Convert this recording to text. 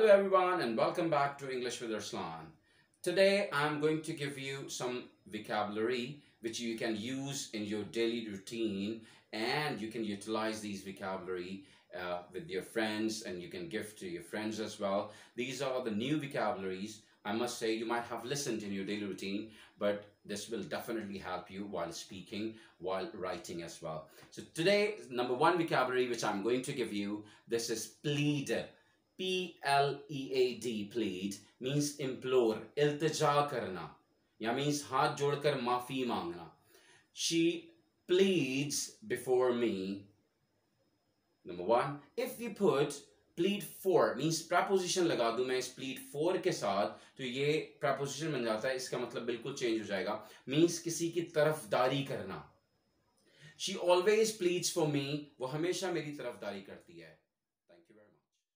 Hello everyone and welcome back to English with Arslan. Today I'm going to give you some vocabulary which you can use in your daily routine and you can utilize these vocabulary uh, with your friends and you can give to your friends as well. These are the new vocabularies. I must say you might have listened in your daily routine but this will definitely help you while speaking, while writing as well. So today number one vocabulary which I'm going to give you, this is plead P L E A D plead means implore iltija karna या means हाथ जोड़कर माफ़ी मांगना she pleads before me number one if you put plead for means preposition लगा दूँ मैं इस plead for के साथ तो ये preposition बन जाता है इसका मतलब बिल्कुल चेंज हो जाएगा means किसी की तरफदारी करना she always pleads for me वो हमेशा मेरी तरफदारी करती है